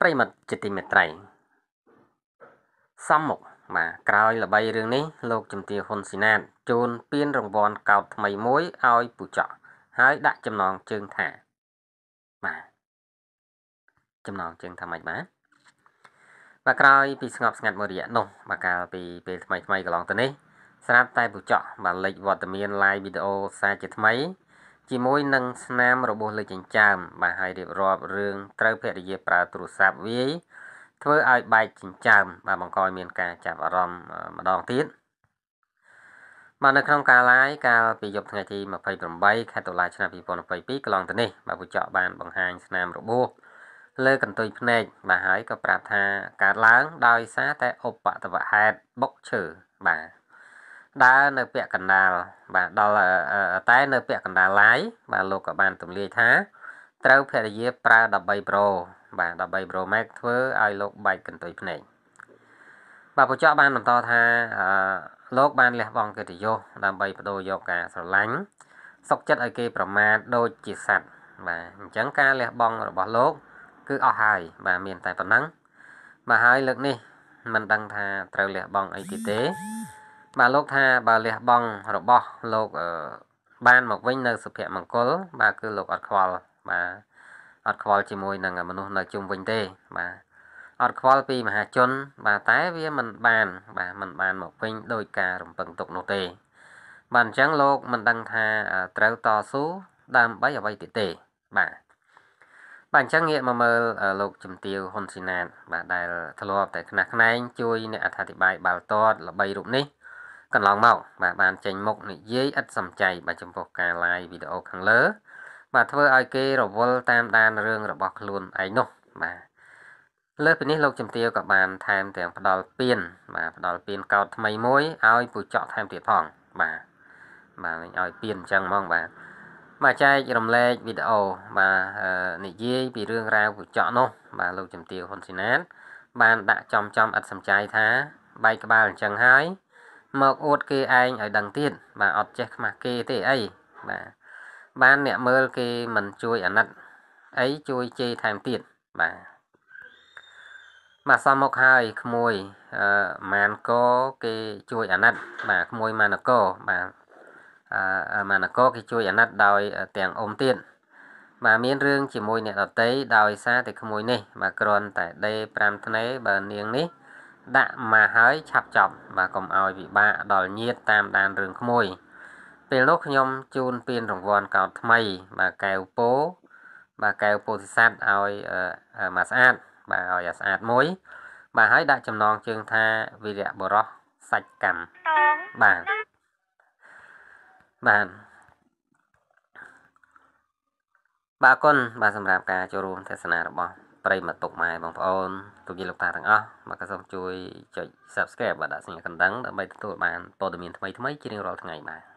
ប្រិមិត្តជាទីមេត្រីសំមុខបាទក្រោយល្បីរឿងនេះលោកជំទាវហ៊ុនស៊ីណាតជូនពានរង្វាន់កោតថ្មីមួយឲ្យពូចកហើយដាក់ចំណងជើងថាបាទចំណងជើងថាម៉េចបាទបាទក្រោយពីស្ងប់ស្ងាត់មួយរយៈនោះបាទកាលពីពេលថ្មីថ្មីកន្លងទៅនេះស្រាប់តែពូចកបាទលេចវត្តមាន live វីដេអូសារជាថ្មី ជាមួយនឹងស្នាមរបួសលើចិញ្ចើមបាទហើយរៀបរាប់រឿងត្រូវភរិយាប្រើទូរស័ព្ទវាយធ្វើឲ្យបែកចិញ្ចើមបាទបង្កឲ្យមានការចាប់អារម្មណ៍ម្ដងទៀតបាទនៅក្នុងការ live កាលពីយប់ថ្ងៃទី28ខែតុលាឆ្នាំ2022កន្លងទៅនេះបាទពូចកបានបង្ហាញស្នាមរបួសលើកន្ទុយភ្នែកបាទហើយក៏ប្រាប់ថាកើតឡើងដោយសារតែឧបតវហេតុបុកឈើបាទ ដើរនៅពាក់កណ្ដាលបាទដល់តែនៅពាក់កណ្ដាលឡាយបាទលោកក៏បានទម្លាយថាត្រូវភរិយាប្រើ13 Pro បាទ13 Pro Max ធ្វើឲ្យលោកបែកកន្ទុយភ្នែកបាទបញ្ចុះបានបន្តថាលោកបានលះបង់កិត្តិយសដើម្បីបដូរយកការស្រឡាញ់សុកចិត្តឲ្យគេប្រមាថដូចជាសัตว์បាទអញ្ចឹងការលះបង់របស់លោក គឺអស់ហើយបាទមានតែប៉ុណ្ណឹងបាទហើយលើកនេះមិនដឹងថាត្រូវលះបង់អីទៀតទេ បាទលោកថាបើលះបង់របស់លោកបានមកវិញនៅសុភមង្គល បាទគឺលោកអត់ខ្វល់បាទអត់ខ្វល់ជាមួយនឹងមនុស្សនៅជុំវិញទេ បាទអត់ខ្វល់ពីមហាជន បាទតែវាមិនបាន បាទមិនបានមកវិញដោយការរំពឹងទុកនោះទេ បាទអញ្ចឹងលោកមិនដឹងថាត្រូវតស៊ូដើម្បីអ្វីទៀតទេ បាទបាទអញ្ចឹងងាកមកមើលលោកជំទាវហ៊ុនស៊ីណាត បាទដែលធ្លាប់តែខ្នះខ្នែងជួយអ្នកអធិប្បាយបាល់ទាត់ល្បីរូបនេះ កន្លងមកបាទបានចេញមុខនិយាយឥតសំចៃបាទចំពោះការ live វីដេអូខាងលើ បាទធ្វើឲ្យគេរវល់តាមដានរឿងរបស់ខ្លួនឯងនោះបាទលើពីនេះលោកជំទាវក៏បានថែមទាំងផ្ដល់ពៀនបាទផ្ដល់ពៀនកោតថ្មីមួយឲ្យពូចកថែមទៀតផងបាទបាទឲ្យពៀនអញ្ចឹងហ្មងបាទមកចែករំលែកវីដេអូបាទនិយាយពីរឿងរ៉ាវពូចកនោះបាទលោកជំទាវហ៊ុនស៊ីណាតបានដាក់ចំចំឥតសំចៃថាបែកក្បាលអញ្ចឹងហើយ មកអួតគេឯងឲ្យដឹងទៀតបាទអត់ចេះខ្មាស់គេទេអីបាទបានអ្នកមើលគេមិនជួយអាណិតអីជួយជេរថែមទៀតបាទបាទសំមកហើយក្មួយអឺម៉ានកគេជួយអាណិតបាទក្មួយម៉ានកបាទអឺម៉ានកគេជួយអាណិតដោយទាំងអ៊ំទៀតបាទមានរឿងជាមួយអ្នកដតីដោយសារតែក្មួយនេះបាទគ្រាន់តែដេ5ធ្នេបើនាងនេះ ដាក់មកហើយឆាប់ចប់បាទកុំឲ្យពិបាកដល់ញាតតាមដានរឿងក្មួយពេលនោះខ្ញុំជូនពានរង្វាន់កោតថ្មី បាទកែវពោបាទកែវពោធិស័តឲ្យមកស្អាតបាទឲ្យស្អាតមួយ បាទហើយដាក់ចំណងជើងថាវីរៈបរោះសាច់កម្មបាទបាទបាទអរគុណបាទសម្រាប់ការចូលរួមទស្សនារបស់ ប្រិមត្តពុកម៉ែបងប្អូនទូកយលោកតាទាំងអស់បាទក៏សូមជួយចុច Subscribe បាទដាក់សញ្ញាកណ្ដឹងដើម្បីទទួលបានព័ត៌មានថ្មីៗជារៀងរាល់ថ្ងៃបាទ